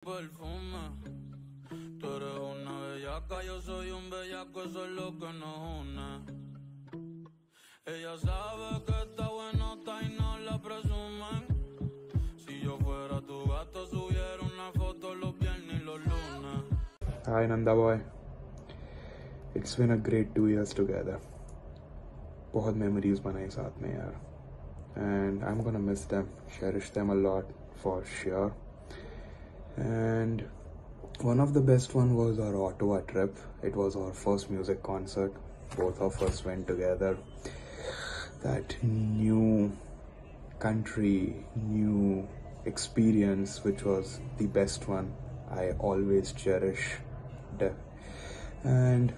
perfume. Tú eres una bellaca, yo soy un bellaco, eso es lo que nos une. Ella sabe que está bueno, está y no la presumen. Si yo fuera tu gato, subiera una foto los viernes y los lunes. Hi Nanda boy. It's been a great two years together. बहुत memories बनाई साथ में यार and I'm gonna miss them cherish them a lot for sure and one of the best one was our Ottawa trip. It was our first music concert. Both of us went together. That new country new experience which was the best one I always cherish. And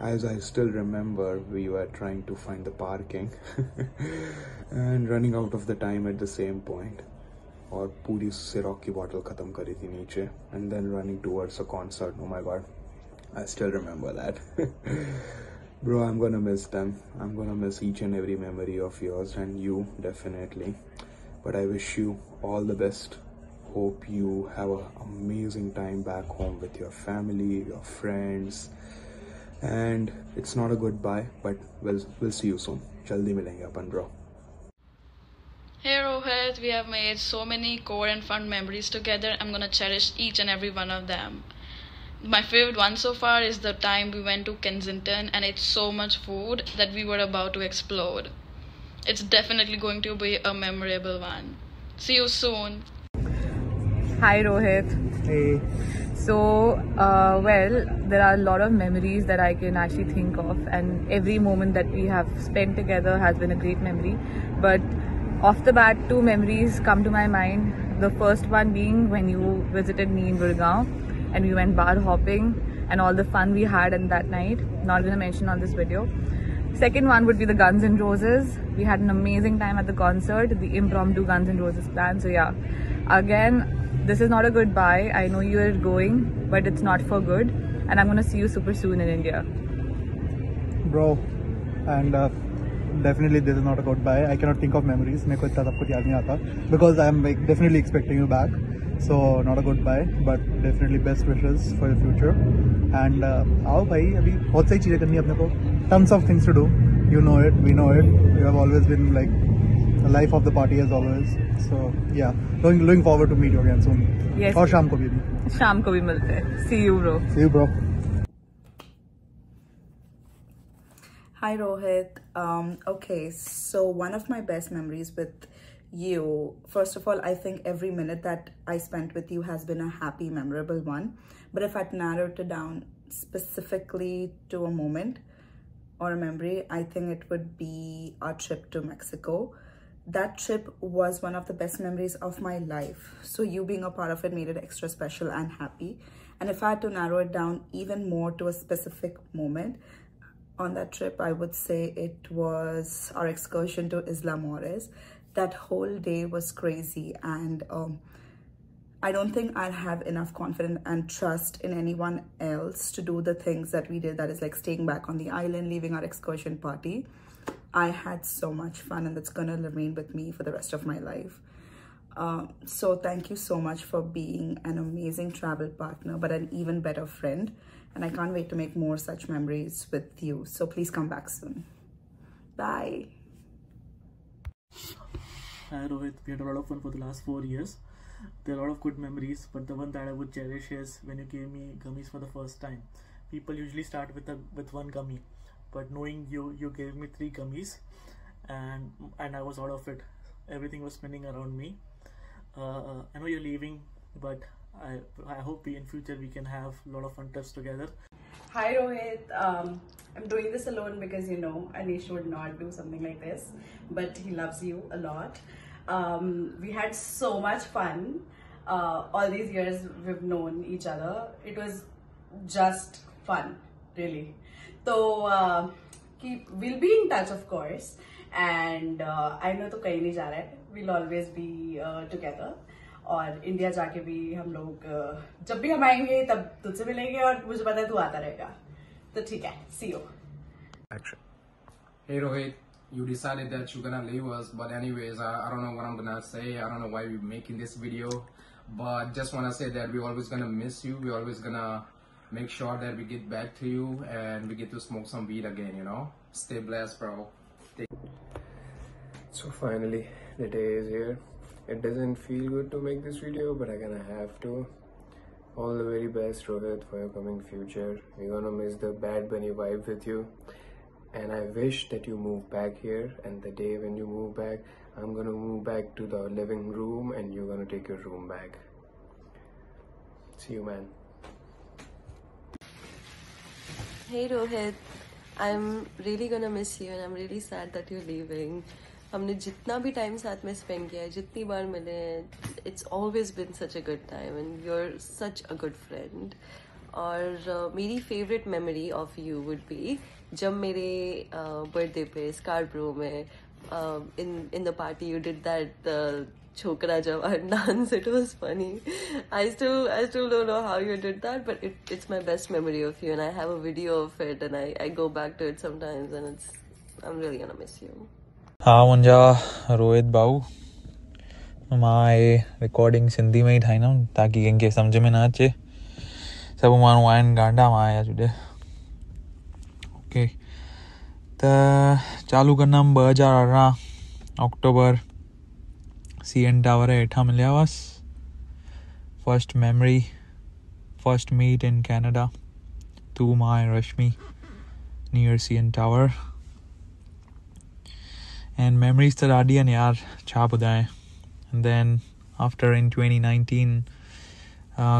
as I still remember, we were trying to find the parking and running out of the time at the same point. और पूरी सिरॉक की bottle खत्म करी थी नीचे and then running towards a concert no my god I still remember that bro I am gonna miss them I am gonna miss each and every memory of yours and you definitely but I wish you all the best hope you have a amazing time back home with your family your friends and it's not a goodbye but will see you soon जल्दी मिलेंगे अपन bro Hey Rohit, we have made so many core and fun memories together. I'm gonna cherish each and every one of them. My favorite one so far is the time we went to Kensington and ate so much food that we were about to explode. It's definitely going to be a memorable one. See you soon. Hi Rohit. hey So, uh, well, there are a lot of memories that I can actually think of, and every moment that we have spent together has been a great memory. But off the bat, two memories come to my mind. The first one being when you visited me in Gurgaon and we went bar hopping and all the fun we had in that night. Not gonna mention on this video. Second one would be the Guns N' Roses. We had an amazing time at the concert, the impromptu Guns N' Roses plan. So yeah, again, this is not a goodbye. I know you are going, but it's not for good. And I'm gonna see you super soon in India. bro and uh, definitely this is not a goodbye I cannot think of memories मेरे को इतना सब कुछ याद नहीं आता because I am definitely expecting you back so not a goodbye but definitely best wishes for your future and आओ भाई अभी बहुत सारी चीज़ें करनी है अपने को terms of things to do you know it we know it you have always been like the life of the party as always. So yeah, looking looking forward to meet you again soon. Yes. और शाम को भी. शाम को भी मिलते हैं. See you bro. See you bro. Hi Rohit. Um, okay, so one of my best memories with you, first of all, I think every minute that I spent with you has been a happy, memorable one. But if I'd narrowed it down specifically to a moment or a memory, I think it would be our trip to Mexico. That trip was one of the best memories of my life. So you being a part of it made it extra special and happy. And if I had to narrow it down even more to a specific moment, on that trip, I would say it was our excursion to Isla Mujeres. That whole day was crazy, and um, I don't think I'll have enough confidence and trust in anyone else to do the things that we did. That is like staying back on the island, leaving our excursion party. I had so much fun, and that's gonna remain with me for the rest of my life. Um, so thank you so much for being an amazing travel partner, but an even better friend. And I can't wait to make more such memories with you. So please come back soon. Bye. Hi Rohit, we had a lot of fun for the last four years. There are a lot of good memories, but the one that I would cherish is when you gave me gummies for the first time. People usually start with a with one gummy, but knowing you, you gave me three gummies, and and I was out of it. Everything was spinning around me. Uh, I know you're leaving, but I, I hope in future we can have a lot of fun trips together. Hi Rohit, um, I'm doing this alone because you know Anish would not do something like this, but he loves you a lot. Um, we had so much fun. Uh, all these years we've known each other. It was just fun, really. So uh, keep we'll be in touch, of course. And uh, I know to kahin nahi ja hai. We'll always be uh, together. और India जाके भी हम लोग जब भी हम आएँगे तब तुझसे मिलेंगे और मुझे पता है तू आता रहेगा तो ठीक है see you action Hey Rohit, you decided that you're gonna leave us, but anyways, I, I don't know what I'm gonna say. I don't know why we're making this video, But just want to say that we're always gonna miss you. We're always gonna make sure that we get back to you and we get to smoke some weed again. You know. Stay blessed, bro. Take- So finally, the day is here. It doesn't feel good to make this video, but I'm gonna have to. All the very best, Rohit, for your coming future. We're gonna miss the Bad Bunny vibe with you. And I wish that you move back here. And the day when you move back, I'm gonna move back to the living room and you're gonna take your room back. See you, man. Hey Rohit, I'm really gonna miss you and I'm really sad that you're leaving. हमने जितना भी time साथ में spend किया है, जितनी बार मिले हैं it's always been such a good time and you are such a good friend और मेरी favourite memory of you would be जब मेरे बर्थडे पे स्कारप्रो में in in the party you did that छोकरा जब are dance it was funny I still I still don't know how you did that but it it's my best memory of you and I have a video of it and I I go back to it sometimes and it's I am really miss you हा मुंहिंजा रोहित भाऊ माँ हे recording Sindhi में ई ठाहींदुमि ताकी कंहिंखे सम्झ में न अचे सभु माण्हू आहिनि गांडा, माँ आया जुॾे ओके। त चालू कंदुमि ॿ हज़ार अरिड़हं अक्टूबर। सी एन टावर जे हेठां मिलिया हुअसि first memory first meet in Canada तू, माँ ऐं Rashmi near C N tower and memories तो ॾाढी आहिनि यार छा then after in twenty nineteen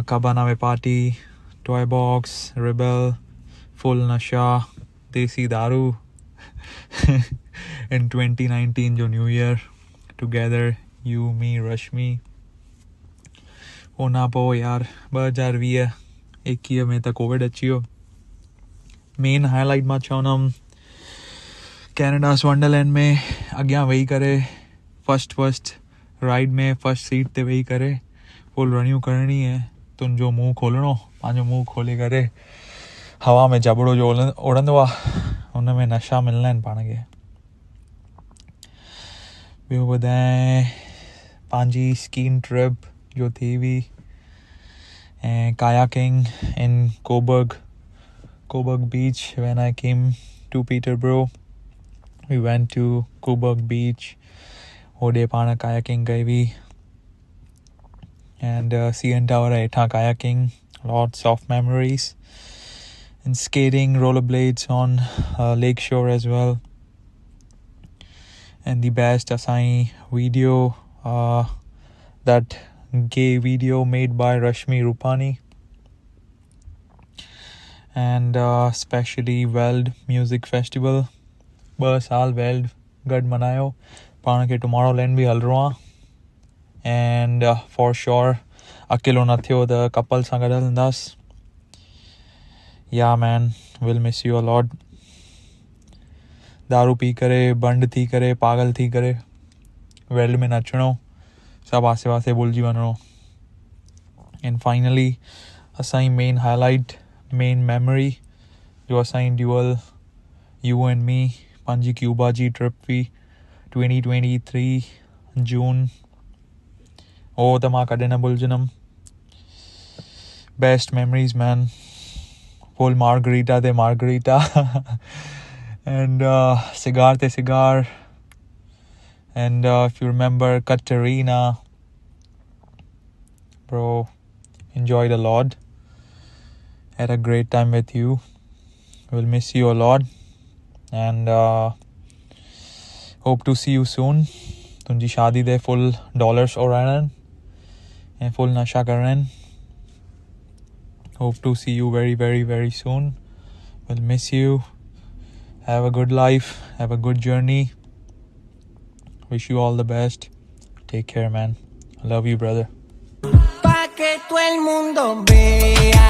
cabana में party toy box rebel full नशा देसी दारू इन ट्वेंटी नाइनटीन जो new year together you me Rashmi उन पोइ यार ॿ हज़ार वीह एकवीह में तो कोविड अची वियो मेन हाईलाइट माँ चवंदुमि कैनेडास वंडरलैंड में अॻियाँ वेही करे फस्ट फस्ट राइड में फस्ट सीट ते वेही करे। फुल रनियूं करणी ऐं तुंहिंजो मुंहुं खोलणो पंहिंजो मुंहुं खोले करे। हवा में जबड़ो जो उड़- उड़ंदो आहे हुन में नशा मिलंदा आहिनि पाण खे ॿियो ॿुधाए पंहिंजी स्कीन ट्रिप जो थी हुई, ऐं kayaking in Cobourg Cobourg beach when I to Peter Peterborough We went to Cobourg Beach, Odepana kayaking गए and uh, CN Tower Aita kayaking, lots of memories. And skating, rollerblades on uh, lakeshore as well. And the best Asai video, uh, that gay video made by Rashmi Rupani. And uh, especially Veld Music Festival ॿ साल weld गॾु मनायो। पाण खे tomorrow land बि हलिणो आहे and for sure अकेलो न थियो त कपल सां गॾु हलंदासीं। Yeah man will miss you a lot दारू पी करे, बंड थी करे, पागल थी करे वेल्ड में नचणो सभु आसे पासे भुलिजी वञिणो। एंड फाइनली असांजी मेन हाईलाइट मेन मेमोरी जो असांजी ड्यूअल यू एंड मी पंहिंजी क्यूबा जी ट्रिप हुई ट्वेंटी ट्वेंटी थ्री जून हो त मां कॾहिं न भुलिजंदुमि best memories man full margarita ते मार्गरीटा एंड सिगार ते cigar and if you remember Katrina bro enjoyed a lot had a great time with you will miss you a lot and uh, hope to see you soon तुंहिंजी शादी ते full dollars उड़ाइणा आहिनि ऐं full नशा करणा आहिनि hope to see you very very very soon will miss you have a good life have a good journey wish you all the best take care man I love you brother Pa' que todo el mundo vea